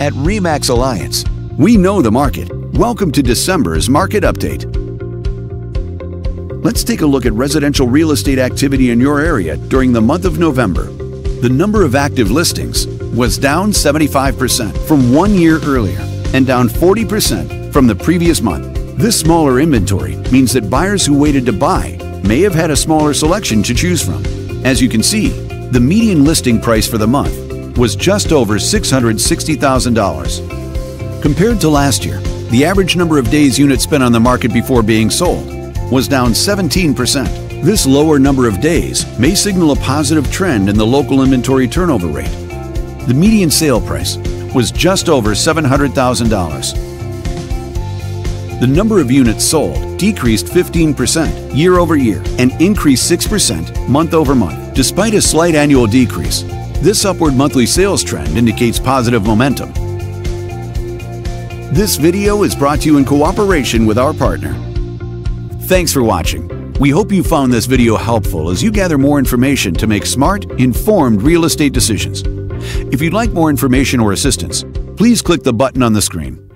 At REMAX Alliance, we know the market. Welcome to December's Market Update. Let's take a look at residential real estate activity in your area during the month of November. The number of active listings was down 75% from one year earlier and down 40% from the previous month. This smaller inventory means that buyers who waited to buy may have had a smaller selection to choose from. As you can see, the median listing price for the month was just over $660,000. Compared to last year, the average number of days units spent on the market before being sold was down 17%. This lower number of days may signal a positive trend in the local inventory turnover rate. The median sale price was just over $700,000. The number of units sold decreased 15% year over year and increased 6% month over month. Despite a slight annual decrease, this upward monthly sales trend indicates positive momentum. This video is brought to you in cooperation with our partner. Thanks for watching. We hope you found this video helpful as you gather more information to make smart, informed real estate decisions. If you'd like more information or assistance, please click the button on the screen.